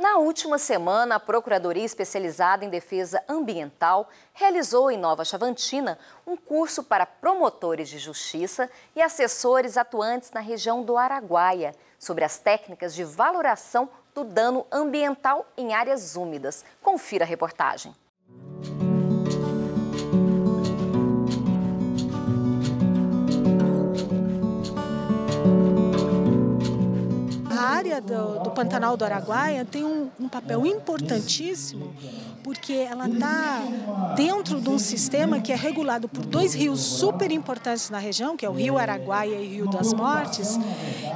Na última semana, a Procuradoria Especializada em Defesa Ambiental realizou em Nova Chavantina um curso para promotores de justiça e assessores atuantes na região do Araguaia sobre as técnicas de valoração do dano ambiental em áreas úmidas. Confira a reportagem. Do, do, Pantanal do Araguaia tem um, um papel importantíssimo porque ela está dentro de um sistema que é regulado por dois rios super importantes na região, que é o Rio Araguaia e o Rio das Mortes,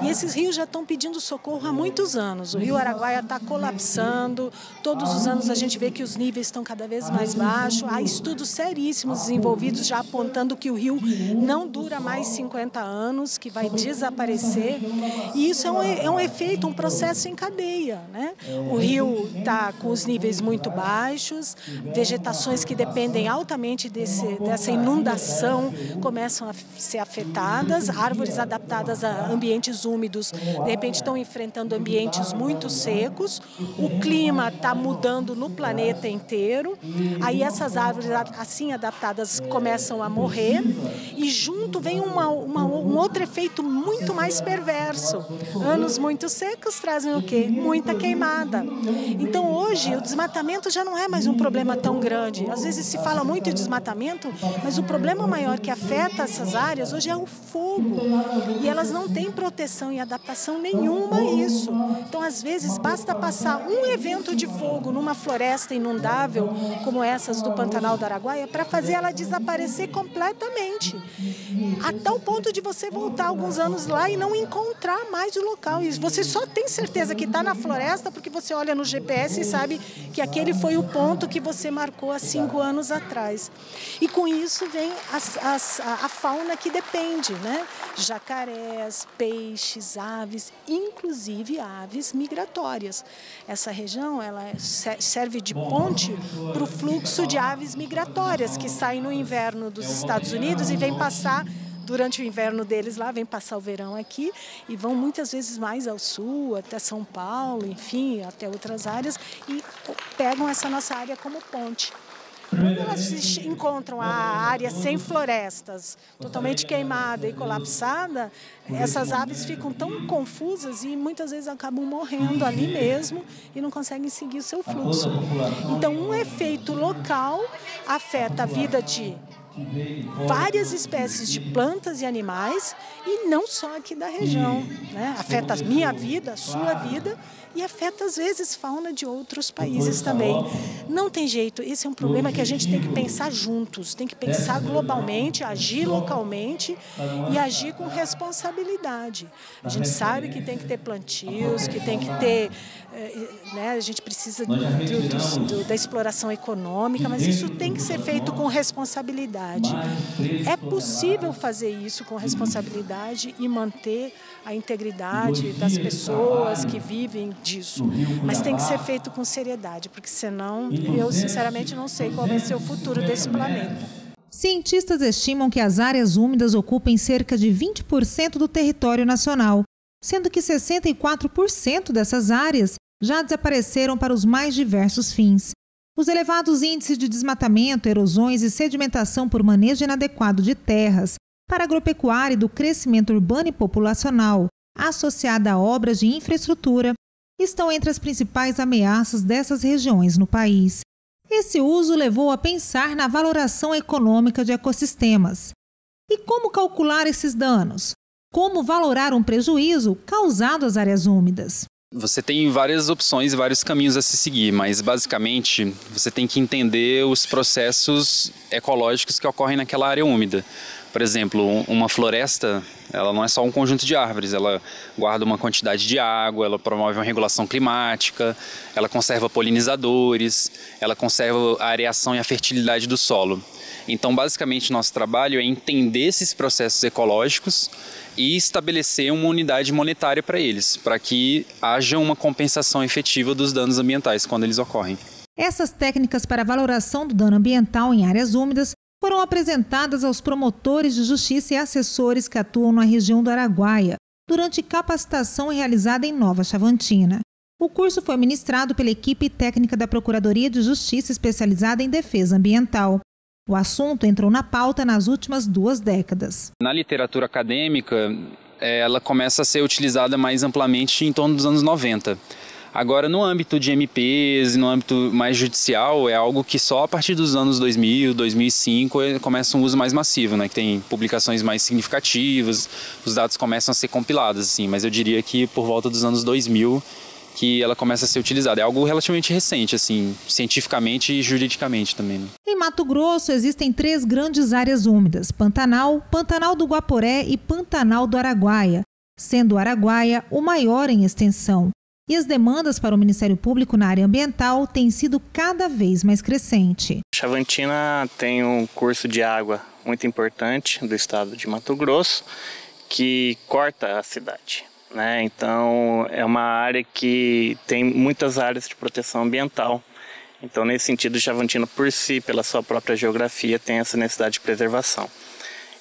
e esses rios já estão pedindo socorro há muitos anos. O Rio Araguaia está colapsando, todos os anos a gente vê que os níveis estão cada vez mais baixos, há estudos seríssimos desenvolvidos já apontando que o rio não dura mais 50 anos, que vai desaparecer, e isso é um, é um efeito, um processo em cadeia. Né? O rio está com os níveis muito baixos, vegetações que dependem altamente desse, dessa inundação começam a ser afetadas, árvores adaptadas a ambientes úmidos de repente estão enfrentando ambientes muito secos, o clima está mudando no planeta inteiro, aí essas árvores assim adaptadas começam a morrer e junto vem uma, uma, um outro efeito muito mais perverso. Anos muito secos trazem o quê? Muita queimada. Então hoje o desmatamento já não é mais um problema tão grande. Às vezes se fala muito de desmatamento, mas o problema maior que afeta essas áreas hoje é o fogo. E elas não têm proteção e adaptação nenhuma a isso. Então, às vezes, basta passar um evento de fogo numa floresta inundável, como essas do Pantanal do Araguaia, para fazer ela desaparecer completamente. A tal ponto de você voltar alguns anos lá e não encontrar mais o local. E você só tem certeza que está na floresta porque você olha no GPS e sabe que aquele foi o ponto que você marcou há cinco anos atrás. E com isso vem as, as, a, a fauna que depende, né? Jacarés, peixes, aves, inclusive aves migratórias. Essa região ela é, serve de ponte para o fluxo de aves migratórias que saem no inverno dos Estados Unidos e vêm passar durante o inverno deles lá, vêm passar o verão aqui e vão muitas vezes mais ao sul, até São Paulo, enfim, até outras áreas e pegam essa nossa área como ponte. Quando elas encontram a área sem florestas, totalmente queimada e colapsada, essas aves ficam tão confusas e muitas vezes acabam morrendo ali mesmo e não conseguem seguir o seu fluxo. Então, um efeito local afeta a vida de várias espécies de plantas e animais e não só aqui da região. Né? Afeta a minha vida, a sua vida e afeta às vezes fauna de outros países também. Não tem jeito, esse é um problema que a gente tem que pensar juntos, tem que pensar globalmente, agir localmente e agir com responsabilidade. A gente sabe que tem que ter plantios, que tem que ter, eh, né, a gente precisa do, do, do, da exploração econômica, mas isso tem que ser feito com responsabilidade. É possível fazer isso com responsabilidade e manter a integridade das pessoas que vivem disso. Mas tem que ser feito com seriedade, porque senão eu sinceramente não sei qual vai ser o futuro desse planeta. Cientistas estimam que as áreas úmidas ocupem cerca de 20% do território nacional, sendo que 64% dessas áreas já desapareceram para os mais diversos fins. Os elevados índices de desmatamento, erosões e sedimentação por manejo inadequado de terras para agropecuária e do crescimento urbano e populacional, associada a obras de infraestrutura, estão entre as principais ameaças dessas regiões no país. Esse uso levou a pensar na valoração econômica de ecossistemas. E como calcular esses danos? Como valorar um prejuízo causado às áreas úmidas? Você tem várias opções e vários caminhos a se seguir, mas basicamente você tem que entender os processos ecológicos que ocorrem naquela área úmida. Por exemplo, uma floresta, ela não é só um conjunto de árvores, ela guarda uma quantidade de água, ela promove uma regulação climática, ela conserva polinizadores, ela conserva a areação e a fertilidade do solo. Então, basicamente, nosso trabalho é entender esses processos ecológicos e estabelecer uma unidade monetária para eles, para que haja uma compensação efetiva dos danos ambientais quando eles ocorrem. Essas técnicas para valoração do dano ambiental em áreas úmidas foram apresentadas aos promotores de justiça e assessores que atuam na região do Araguaia, durante capacitação realizada em Nova Chavantina. O curso foi ministrado pela equipe técnica da Procuradoria de Justiça especializada em defesa ambiental. O assunto entrou na pauta nas últimas duas décadas. Na literatura acadêmica, ela começa a ser utilizada mais amplamente em torno dos anos 90. Agora, no âmbito de MPs, no âmbito mais judicial, é algo que só a partir dos anos 2000, 2005 é, começa um uso mais massivo, né? Que tem publicações mais significativas, os dados começam a ser compilados, assim. Mas eu diria que por volta dos anos 2000 que ela começa a ser utilizada. É algo relativamente recente, assim, cientificamente e juridicamente também. Né? Em Mato Grosso existem três grandes áreas úmidas: Pantanal, Pantanal do Guaporé e Pantanal do Araguaia, sendo o Araguaia o maior em extensão. E as demandas para o Ministério Público na área ambiental têm sido cada vez mais crescente. Chavantina tem um curso de água muito importante do estado de Mato Grosso que corta a cidade. Né? Então, é uma área que tem muitas áreas de proteção ambiental. Então, nesse sentido, Chavantina, por si, pela sua própria geografia, tem essa necessidade de preservação.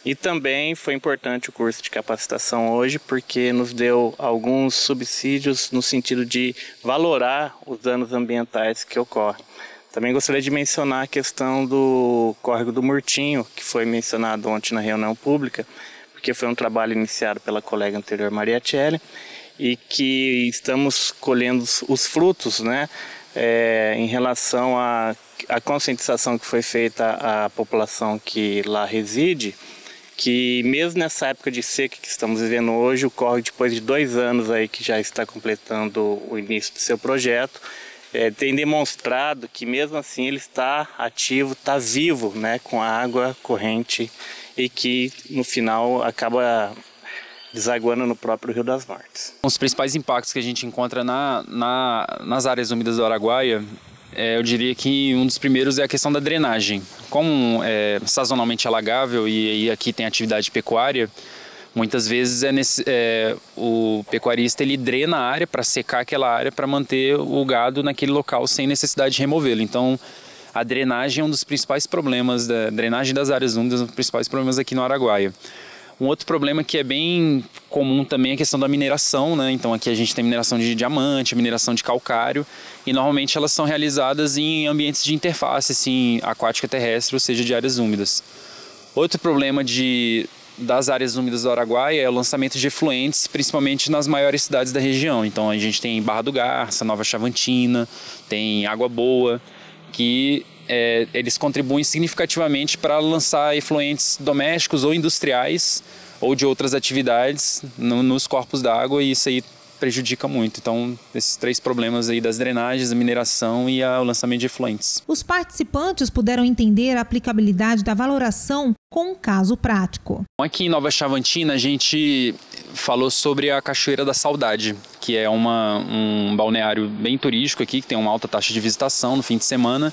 E também foi importante o curso de capacitação hoje, porque nos deu alguns subsídios no sentido de valorar os danos ambientais que ocorrem. Também gostaria de mencionar a questão do córrego do Murtinho, que foi mencionado ontem na reunião pública, porque foi um trabalho iniciado pela colega anterior, Maria Tchelle, e que estamos colhendo os frutos, né, é, em relação à, à conscientização que foi feita à população que lá reside, que mesmo nessa época de seca que estamos vivendo hoje, o Corre, depois de dois anos aí que já está completando o início do seu projeto, é, tem demonstrado que mesmo assim ele está ativo, está vivo, né, com a água corrente e que no final acaba desaguando no próprio Rio das Mortes. Os principais impactos que a gente encontra na, na, nas áreas úmidas do Araguaia, é, eu diria que um dos primeiros é a questão da drenagem. Como é sazonalmente alagável e, e aqui tem atividade pecuária, muitas vezes é, nesse, é o pecuarista ele drena a área para secar aquela área para manter o gado naquele local sem necessidade de removê-lo. Então a drenagem é um dos principais problemas, da drenagem das áreas úmidas, um dos principais problemas aqui no Araguaia. Um outro problema que é bem comum também é a questão da mineração, né? Então aqui a gente tem mineração de diamante, mineração de calcário, e normalmente elas são realizadas em ambientes de interface, assim, aquática terrestre, ou seja, de áreas úmidas. Outro problema de, das áreas úmidas do Araguaia é o lançamento de efluentes, principalmente nas maiores cidades da região. Então a gente tem Barra do Garça, Nova Chavantina, tem Água Boa, que é, eles contribuem significativamente para lançar efluentes domésticos ou industriais ou de outras atividades no, nos corpos d'água e isso aí prejudica muito. Então, esses três problemas aí das drenagens, a mineração e o lançamento de efluentes. Os participantes puderam entender a aplicabilidade da valoração com um caso prático. Aqui em Nova Chavantina, a gente falou sobre a Cachoeira da Saudade, que é uma, um balneário bem turístico aqui, que tem uma alta taxa de visitação no fim de semana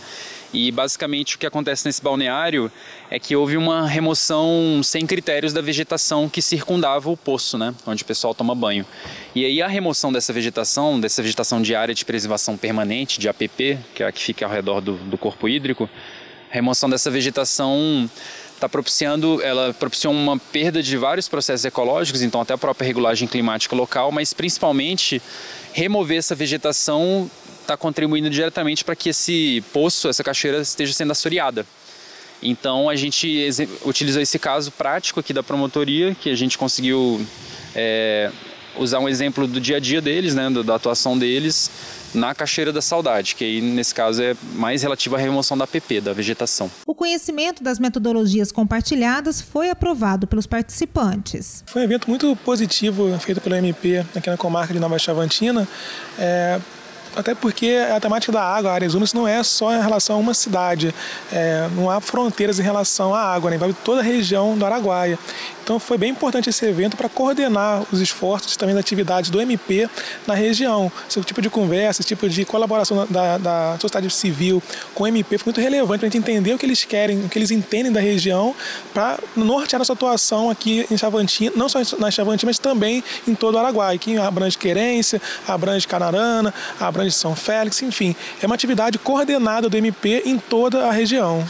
e basicamente o que acontece nesse balneário é que houve uma remoção sem critérios da vegetação que circundava o poço, né, onde o pessoal toma banho. E aí a remoção dessa vegetação, dessa vegetação de área de preservação permanente, de APP, que é a que fica ao redor do, do corpo hídrico, a remoção dessa vegetação está propiciando, ela propiciou uma perda de vários processos ecológicos, então até a própria regulagem climática local, mas principalmente remover essa vegetação está contribuindo diretamente para que esse poço, essa cachoeira esteja sendo assoreada. Então a gente utilizou esse caso prático aqui da promotoria, que a gente conseguiu é, usar um exemplo do dia a dia deles, né, da atuação deles na Cachoeira da Saudade, que aí nesse caso é mais relativo à remoção da PP, da vegetação. O conhecimento das metodologias compartilhadas foi aprovado pelos participantes. Foi um evento muito positivo feito pela MP aqui na comarca de Nova Chavantina. É até porque a temática da água, áreas úmidas, não é só em relação a uma cidade, é, não há fronteiras em relação à água, né? envolve toda a região do Araguaia. Então foi bem importante esse evento para coordenar os esforços também das atividades do MP na região. Esse tipo de conversa, esse tipo de colaboração da, da sociedade civil com o MP foi muito relevante para a gente entender o que eles querem, o que eles entendem da região, para nortear nossa atuação aqui em Chavantina, não só na Chavantina, mas também em todo o Araguaia, que abrange Querência, abrange Canarana, abrange São Félix, enfim. É uma atividade coordenada do MP em toda a região.